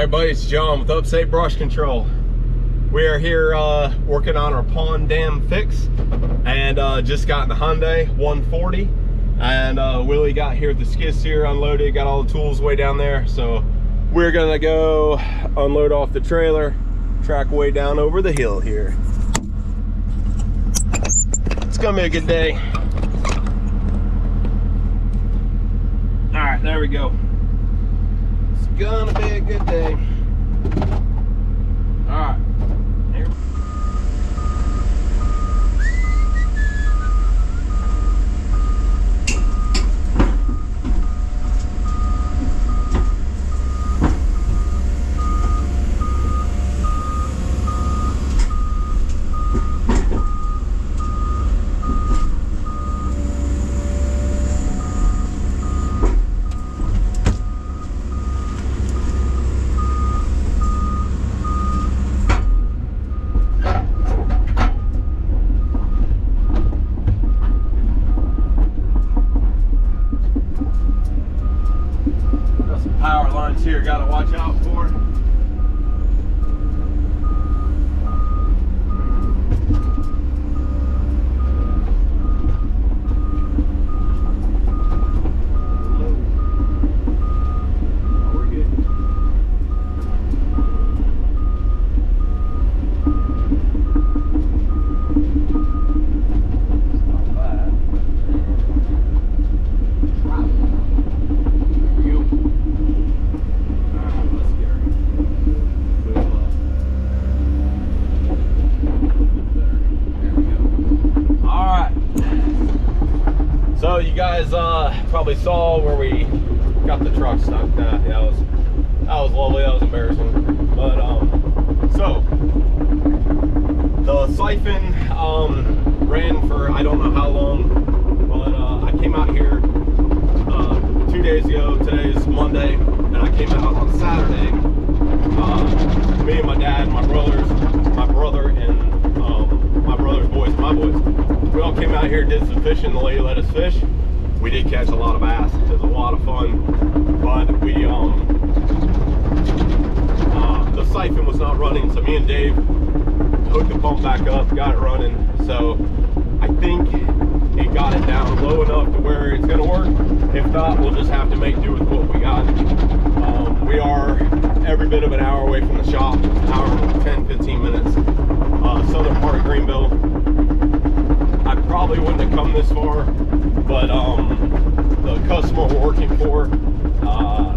Hi everybody, it's John with Upstate Brush Control. We are here uh, working on our pond dam fix and uh, just got in the Hyundai 140 and uh, Willie got here with the skid steer unloaded, got all the tools way down there. So we're gonna go unload off the trailer, track way down over the hill here. It's gonna be a good day. All right, there we go gonna be a good day. All right. Here got to watch out for. guys uh, probably saw where we got the truck stuck. Nah, yeah, that was that was lovely. That was embarrassing. But um, so the siphon um, ran for I don't know how long, but uh, I came out here uh, two days ago. Today is Monday, and I came out on Saturday. Uh, me and my dad, my brothers, my brother, and um, my brother's boys, my boys. We all came out here, did some fishing. The lady let us fish we did catch a lot of bass. It was a lot of fun, but we um uh, the siphon was not running, so me and Dave hooked the pump back up, got it running. So I think it got it down low enough to where it's gonna work. If not, we'll just have to make do with what we got. Um, we are every bit of an hour away from the shop, hour 10, 15 minutes. Uh, southern part of Greenville. I probably wouldn't have come this far but um, the customer we're working for, uh,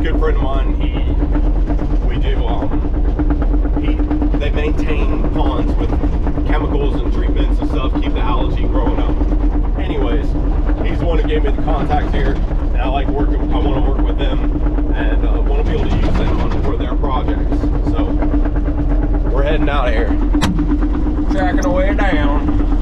good friend of mine, he, we do, um, he, they maintain ponds with chemicals and treatments and stuff, keep the algae growing up. Anyways, he's the one who gave me the contact here, and I like working, I want to work with them, and uh, want to be able to use them on for their projects. So, we're heading out of here. Tracking away down.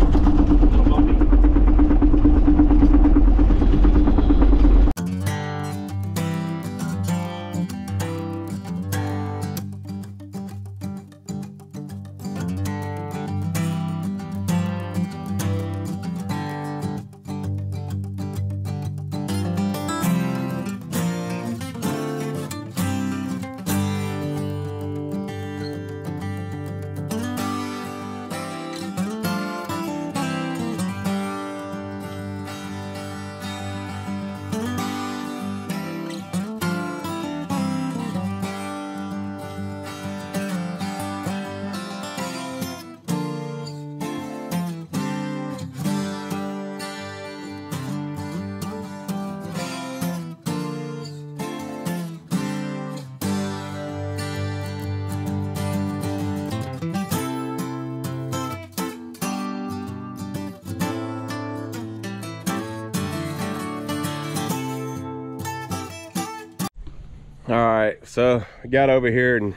All right so i got over here and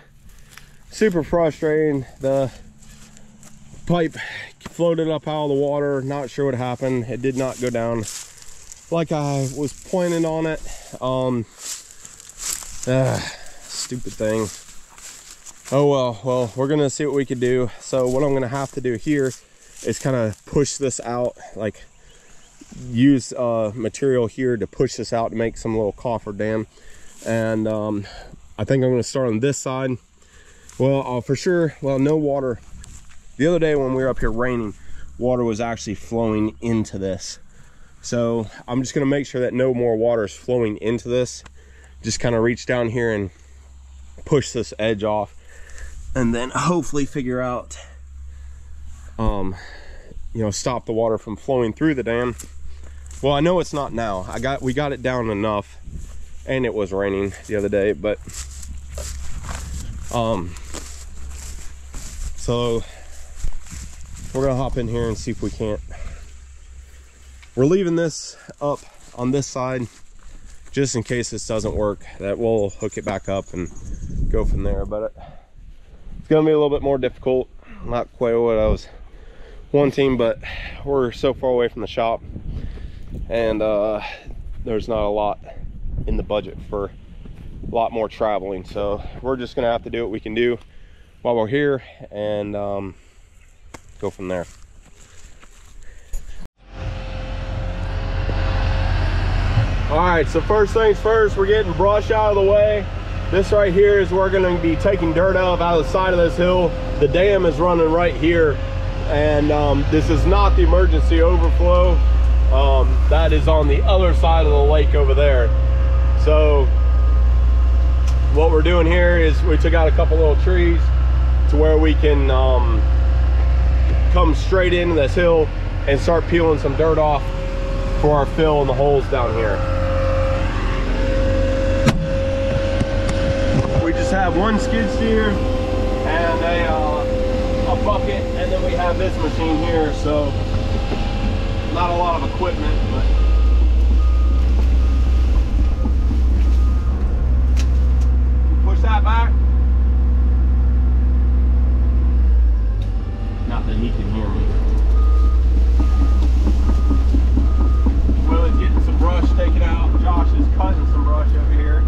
super frustrating. The pipe floated up out of the water not sure what happened. It did not go down like i was pointing on it. Um uh, stupid thing. Oh well well we're gonna see what we can do. So what i'm gonna have to do here is kind of push this out like use uh material here to push this out to make some little coffer dam and um, I think I'm gonna start on this side. Well, I'll for sure, well, no water. The other day when we were up here raining, water was actually flowing into this. So I'm just gonna make sure that no more water is flowing into this. Just kind of reach down here and push this edge off and then hopefully figure out, um, you know, stop the water from flowing through the dam. Well, I know it's not now. I got, we got it down enough and it was raining the other day, but, um, so we're gonna hop in here and see if we can't we're leaving this up on this side just in case this doesn't work. That we'll hook it back up and go from there but it's gonna be a little bit more difficult. Not quite what i was wanting but we're so far away from the shop and uh, there's not a lot in the budget for a lot more traveling. So we're just gonna have to do what we can do while we're here and um, go from there. All right so first things first we're getting brush out of the way. This right here is we're to be taking dirt out of, out of the side of this hill. The dam is running right here. And um, this is not the emergency overflow. Um, that is on the other side of the lake over there so what we're doing here is we took out a couple little trees to where we can um, come straight into this hill and start peeling some dirt off for our fill in the holes down here. We just have one skid steer and a, uh, a bucket and then we have this machine here so not a lot of equipment but push that back not that he can hear me Willie's getting some brush taken out. Josh is cutting some brush over here.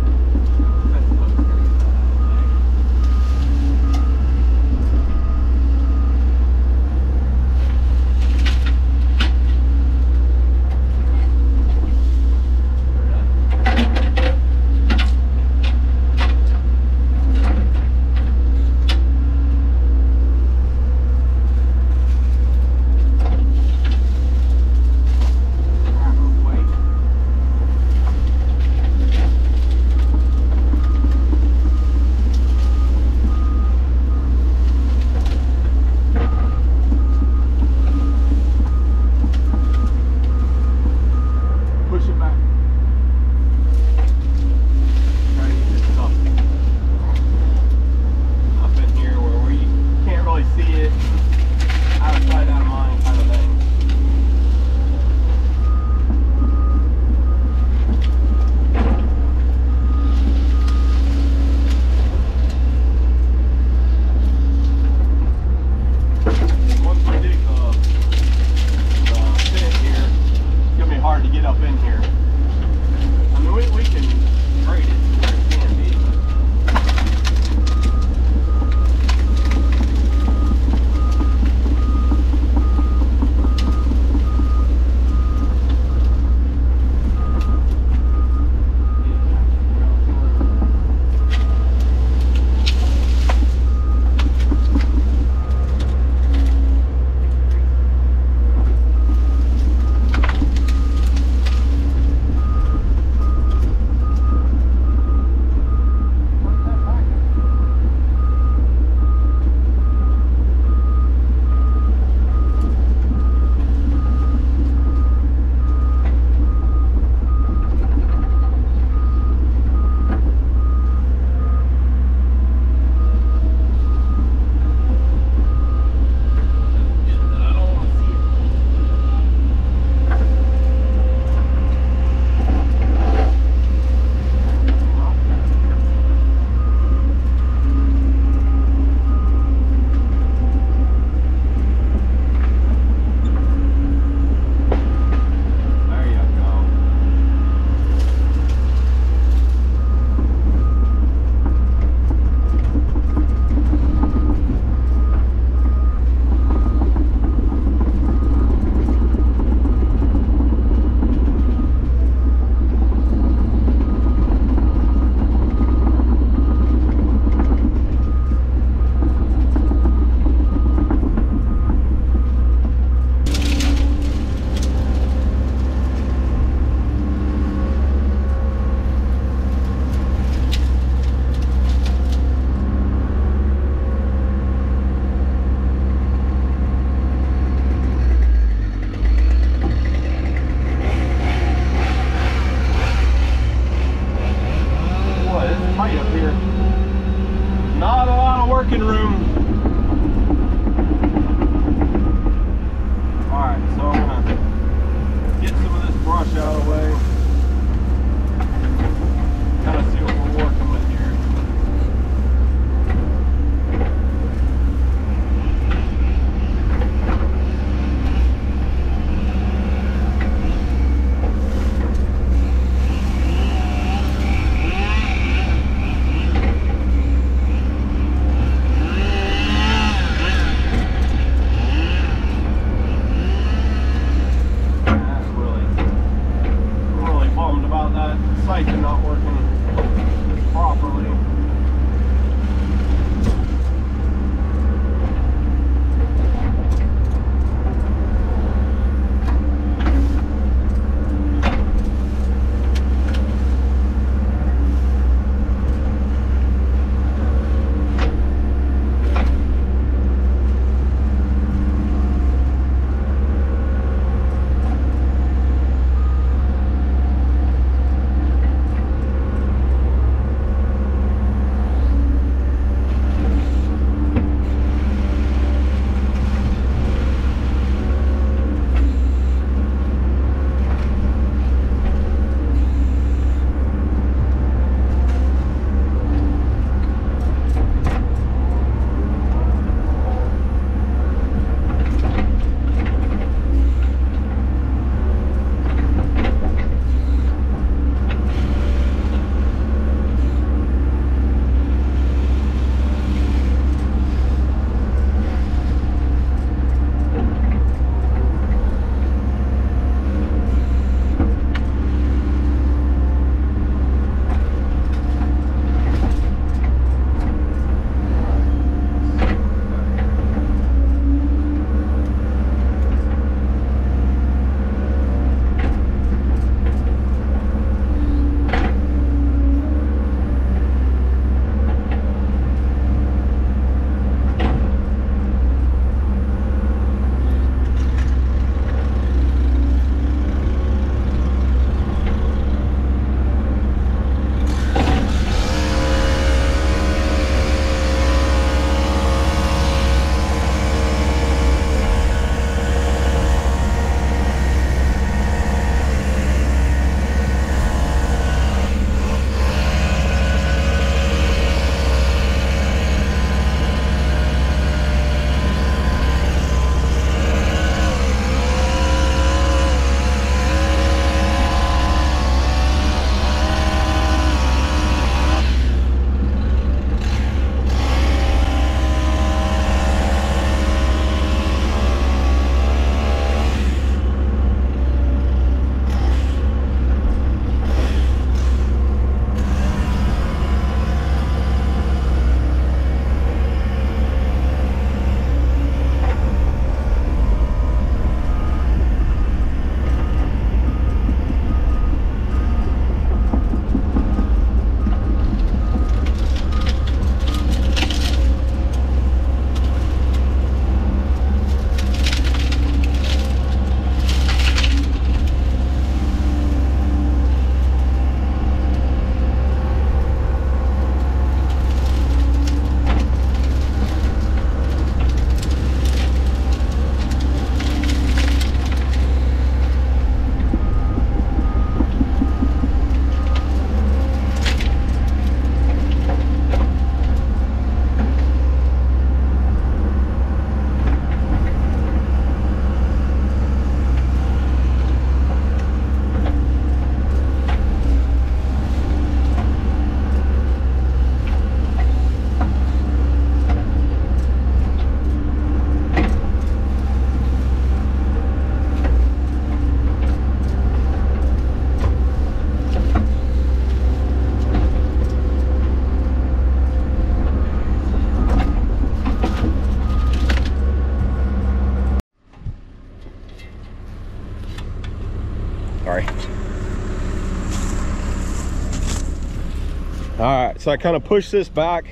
So I kind of push this back,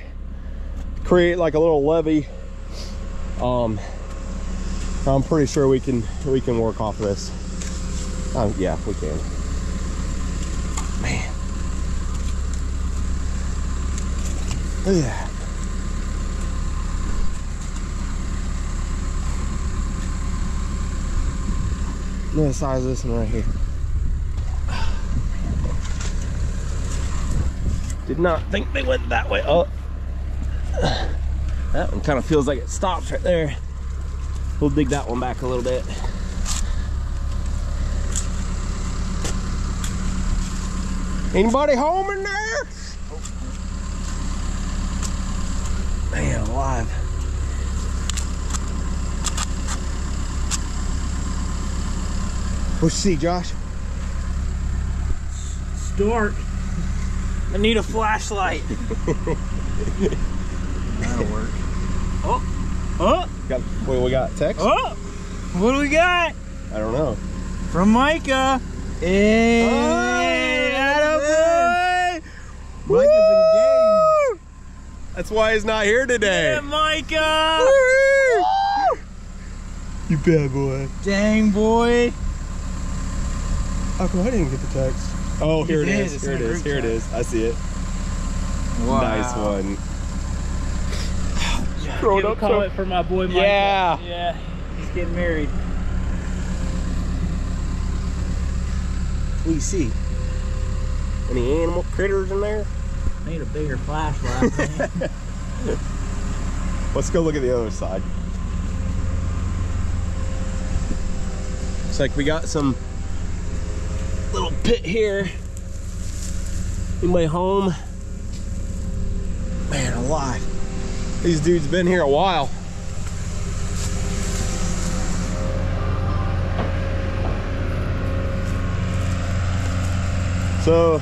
create like a little levee. Um, I'm pretty sure we can we can work off of this. Um, yeah, we can. Man. Look at that. Look at size of this one right here. Not think they went that way. Oh, that one kind of feels like it stops right there. We'll dig that one back a little bit. Anybody home in there? Man, alive. What you see, Josh? Dark. I need a flashlight. That'll work. Oh, oh, Got, wait, we got text? oh! What do we got? I don't know. From Micah. Hey, attaboy! Micah's engaged. That's why he's not here today. Yeah, Micah! You bad boy. Dang, boy. How come I didn't get the text? Oh, here it did. is. It's Here in it the is. group Here it chat. is. I see it. Wow. Nice one. Yeah, Throw it give a up so- comment for my boy Micah. Yeah. Yeah, he's getting married. What do you see? Any animal critters in there? Need a bigger flashlight. man. Let's go look at the other side. It's like we got some little pit here. Anybody home? Man, alive. These dudes been here a while. So,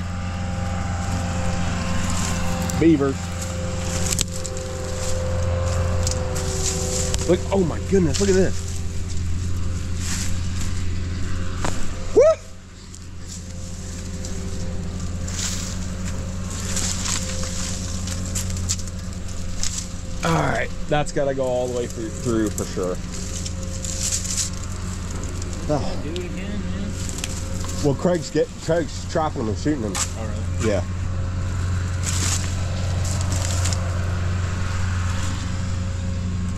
beavers. Look, oh my goodness, look at this. All right, that's gotta go all the way through, through for sure. Oh, Do it again, man. well, Craig's get Craig's trapping them and shooting them. Oh, all right. Yeah.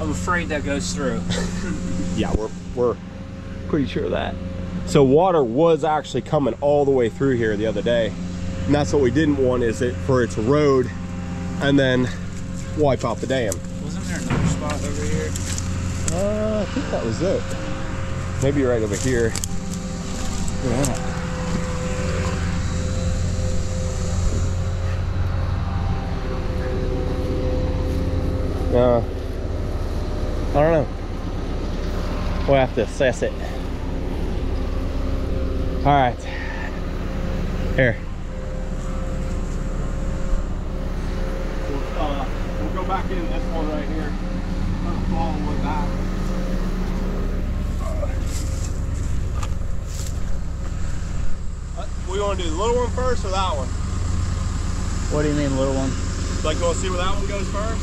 I'm afraid that goes through. Yeah, we're we're pretty sure of that. So water was actually coming all the way through here the other day. And that's what we didn't want is it for its road and then wipe out the dam. Wasn't there another spot over here? Uh, I think that was it. Maybe right over here. Yeah. Uh, I don't know. We'll have to assess it. All right. Here. We'll, uh, we'll go back in this one right here. Kind of follow with that. We want to do the little one first or that one? What do you mean, little one? Like, go see where that one goes first?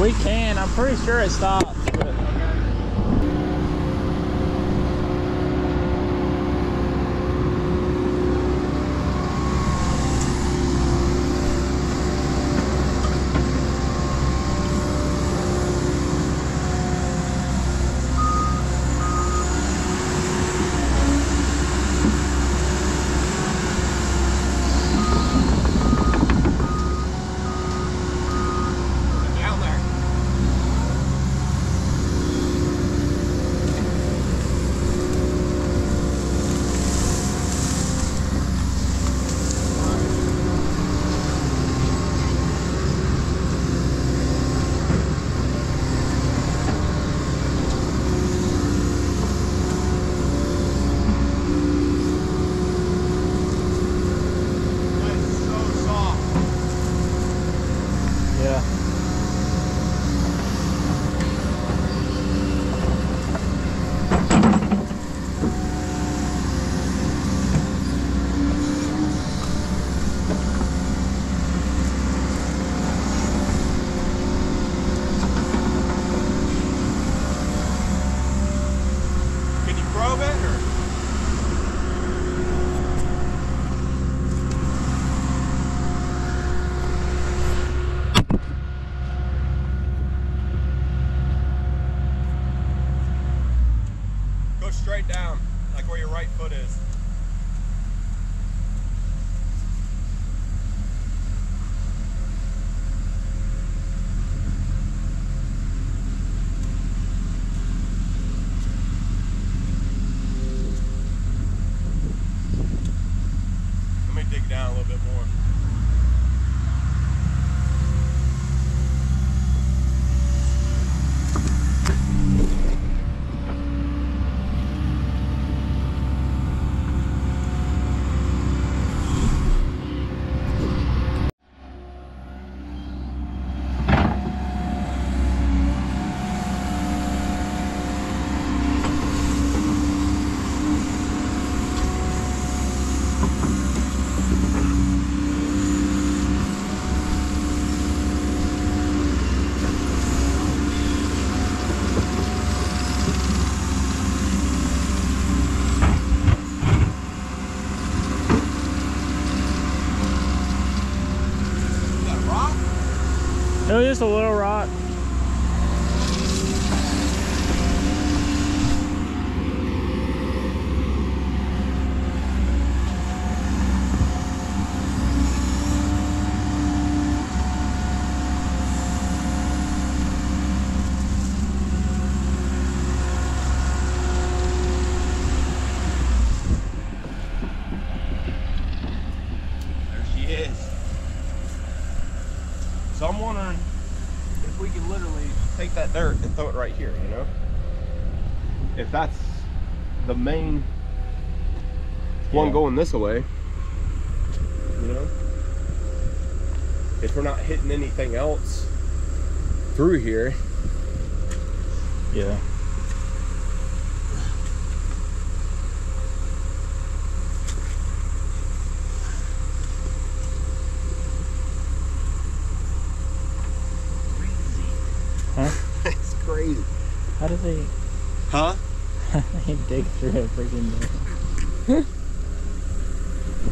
We can. I'm pretty sure it stops. dig down a little bit more. Can literally take that dirt and throw it right here, you know? If that's the main one going this way, you know? If we're not hitting anything else through here, Yeah. Huh? it's crazy. How did they, Huh? They dig through a freaking?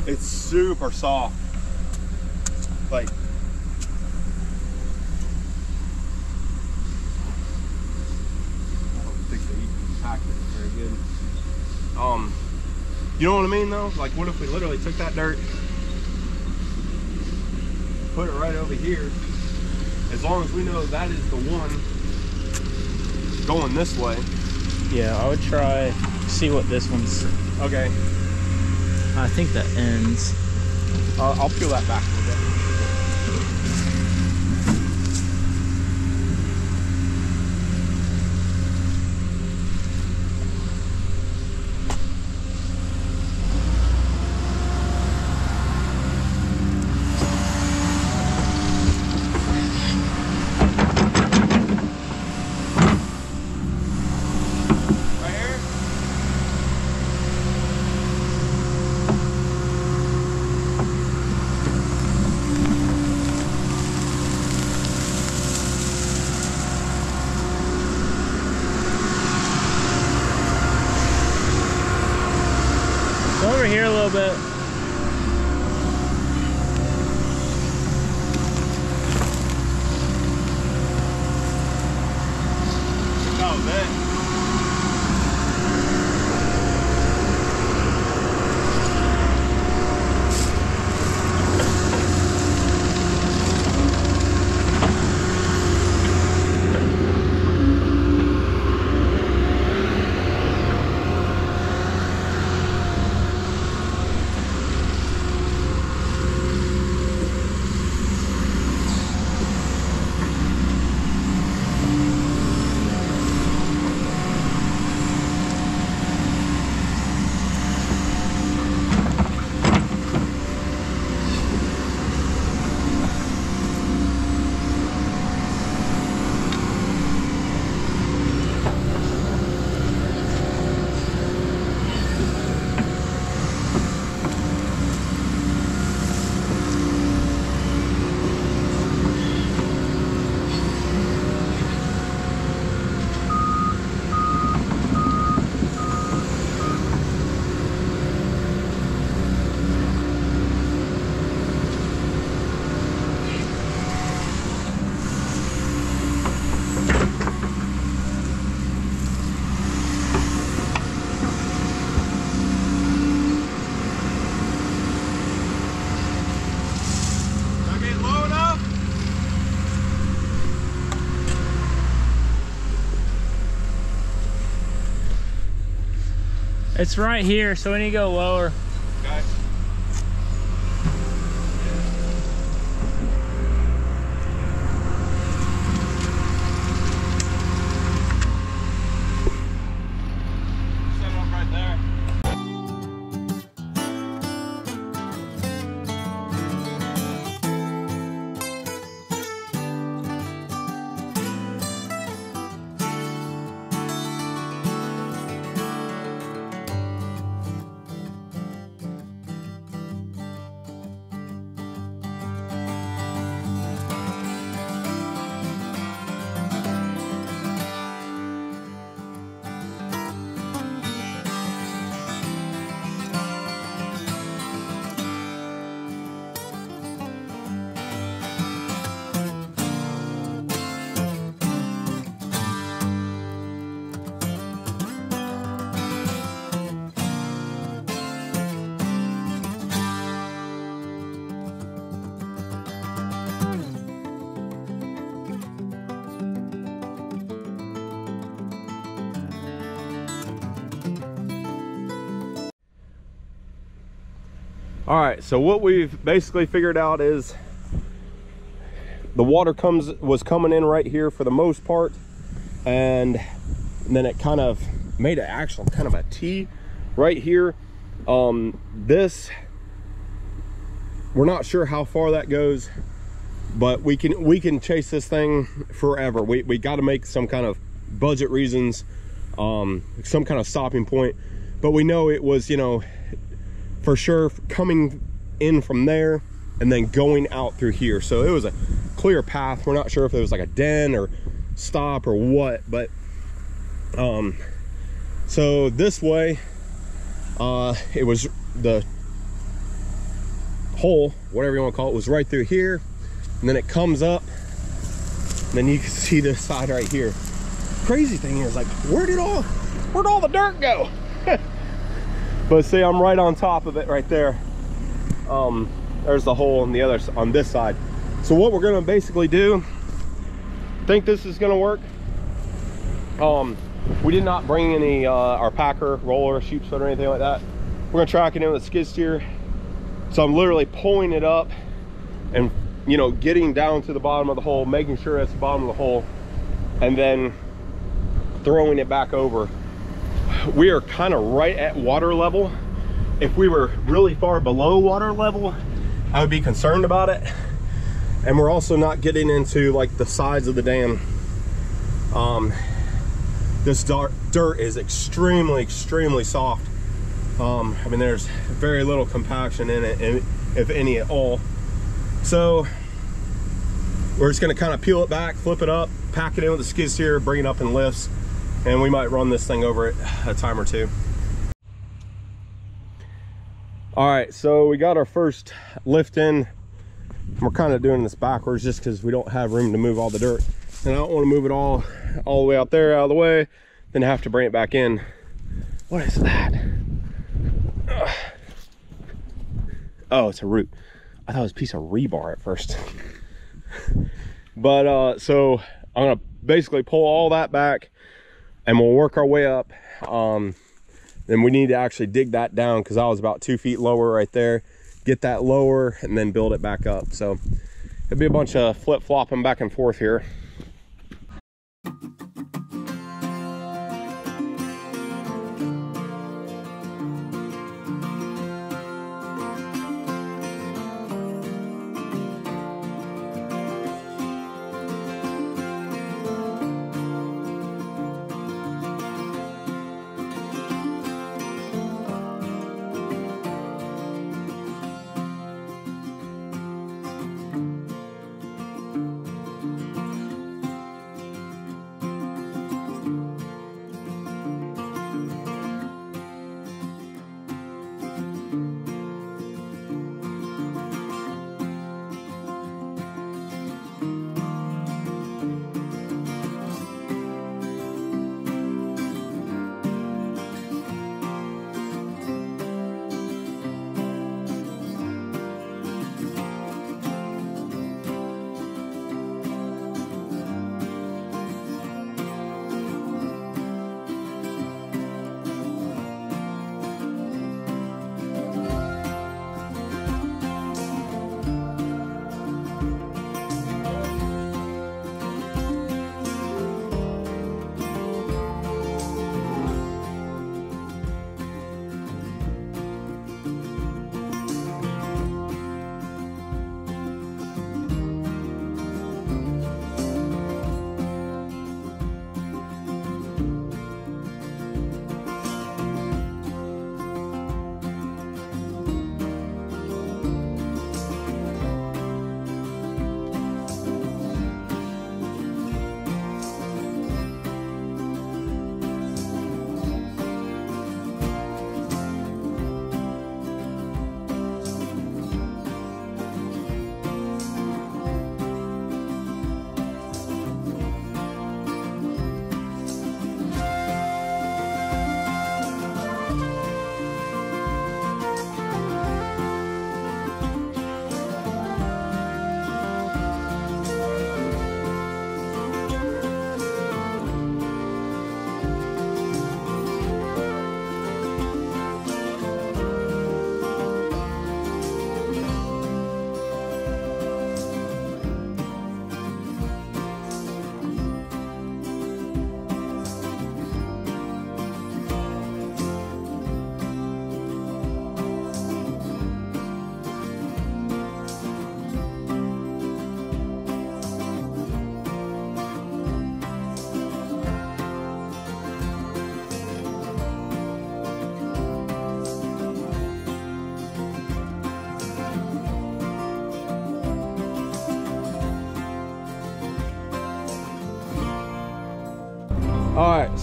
It's super soft. Like. Um you know what I mean though? Like what if we literally took that dirt, put it right over here, as long as we know that is the one going this way. Yeah, I would try, see what this one's, Okay. I think that ends. I'll, I'll peel that back a little bit. It's right here, so we need to go lower. Okay. All right, so what we've basically figured out is the water comes was coming in right here for the most part, and then it kind of made an actual kind of a T right here. Um, this we're not sure how far that goes, but we can we can chase this thing forever. We we got to make some kind of budget reasons, um, some kind of stopping point. But we know it was you know for sure coming in from there and then going out through here. So it was a clear path. We're not sure if it was like a den or stop or what, but um, so this way, uh, it was the hole, whatever you want to call it, was right through here. And then it comes up. And then you can see this side right here. Crazy thing is like, where did all, where'd all the dirt go? but see i'm right on top of it right there. Um there's the hole on the other on this side. So what we're going to basically do think this is going to work? Um we did not bring any uh our packer roller sheepsfoot or anything like that. We're gonna track it in with a skid steer. So i'm literally pulling it up and you know getting down to the bottom of the hole making sure it's the bottom of the hole and then throwing it back over we are kind of right at water level. If we were really far below water level, I would be concerned about it. And we're also not getting into like the sides of the dam. Um, this dirt, is extremely, extremely soft. Um, I mean, there's very little compaction in it, if any at all. So we're just gonna kind of peel it back, flip it up, pack it in with the skid steer, bring it up in lifts, and we might run this thing over it a time or two. All right so we got our first lift in. We're kind of doing this backwards just because we don't have room to move all the dirt. And i don't want to move it all all the way out there out of the way then have to bring it back in. What is that? Ugh. oh it's a root. I thought it was a piece of rebar at first. But uh so i'm gonna basically pull all that back and we'll work our way up um then we need to actually dig that down because i was about two feet lower right there. Get that lower and then build it back up. So it'll be a bunch of flip-flopping back and forth here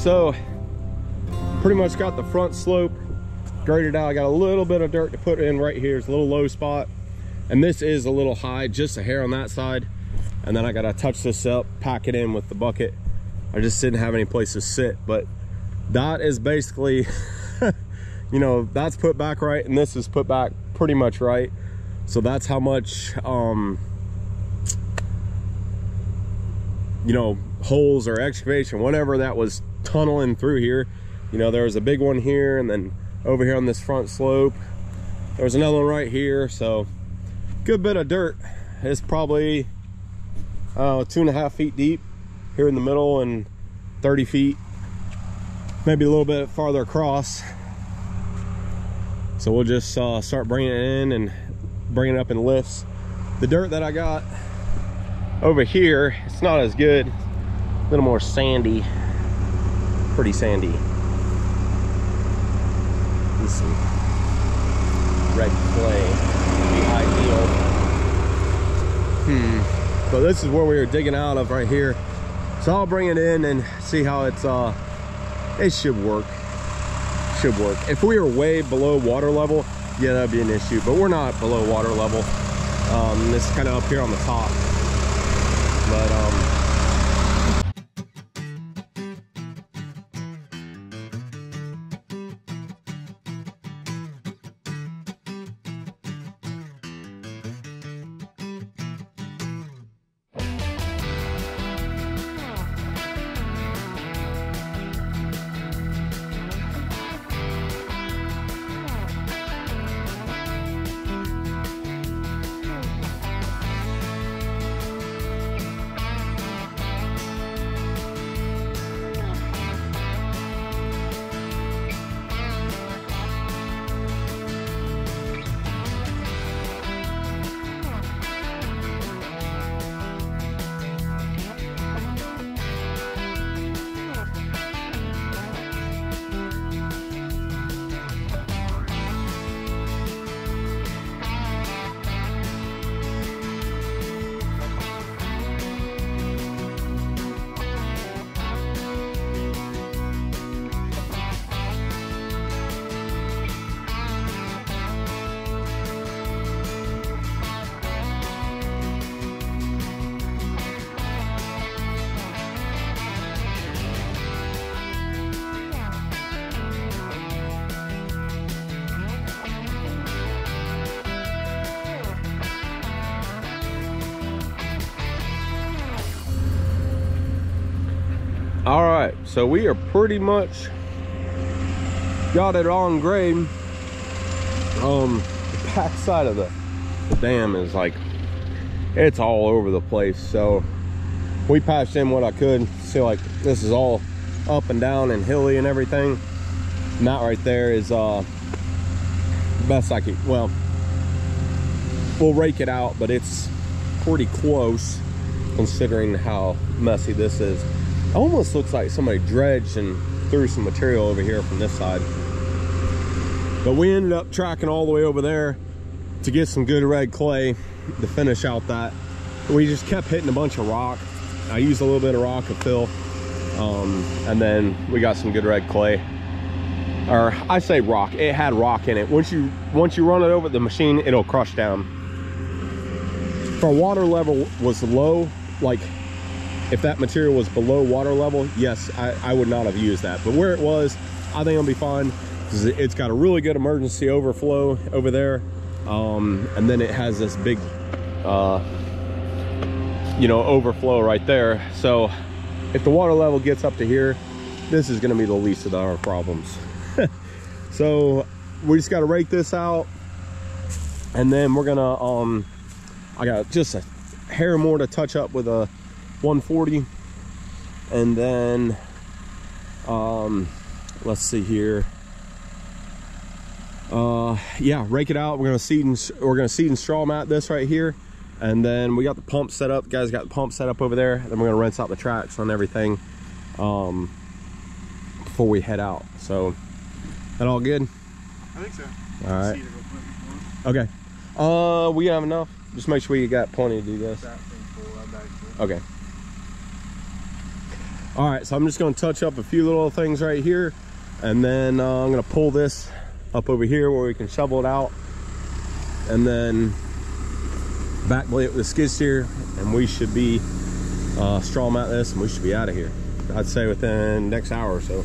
so pretty much got the front slope graded out. I got a little bit of dirt to put in right here. It's a little low spot. And this is a little high, just a hair on that side. And then I gotta touch this up, pack it in with the bucket. I just didn't have any place to sit, but that is basically, you know, that's put back right and this is put back pretty much right. So that's how much, um, you know, holes or excavation, whatever that was tunneling through here. You know, there was a big one here and then over here on this front slope. There was another one right here. So good bit of dirt. It's probably uh, two and a half feet deep here in the middle and 30 feet, maybe a little bit farther across. So we'll just uh, start bringing it in and bringing it up in lifts. The dirt that I got over here, it's not as good. A little more sandy, pretty sandy. Some red clay ideal. Hmm. So this is where we were digging out of right here. So I'll bring it in and see how it's, uh, it should work. Should work. If we are way below water level, yeah, that'd be an issue, but we're not below water level. Um, this is kind of up here on the top. All right, so we are pretty much got it on grade. Um, the back side of the, the dam is like, it's all over the place. So we patched in what I could. See, like this is all up and down and hilly and everything. And that right there is uh, best I can well, we'll rake it out, but it's pretty close considering how messy this is. Almost looks like somebody dredged and threw some material over here from this side. But we ended up tracking all the way over there to get some good red clay to finish out that. We just kept hitting a bunch of rock. I used a little bit of rock to fill. Um, and then we got some good red clay. Or I say rock, it had rock in it. Once you once you run it over the machine, it'll crush down. Our water level was low, like if that material was below water level, yes, I, I would not have used that. But where it was, I think it'll be fine it's got a really good emergency overflow over there. Um, and then it has this big, uh, you know, overflow right there. So if the water level gets up to here, this is gonna be the least of our problems. so we just gotta rake this out and then we're gonna, um, I got just a hair more to touch up with a 140 and then um let's see here. Uh yeah rake it out. We're gonna seed and we're gonna seed and straw mat this right here. And then we got the pump set up. Guys got the pump set up over there. Then we're gonna rinse out the tracks on everything um before we head out. So that all good? I think so. all right. See it real quick before. okay. Uh we have enough. Just make sure you got plenty to do this. That thing's full, I'm back full. Okay. All right, so I'm just gonna touch up a few little things right here, and then uh, I'm gonna pull this up over here where we can shovel it out, and then back blade it with the skid steer, and we should be uh, straw mat this, and we should be out of here. I'd say within next hour or so.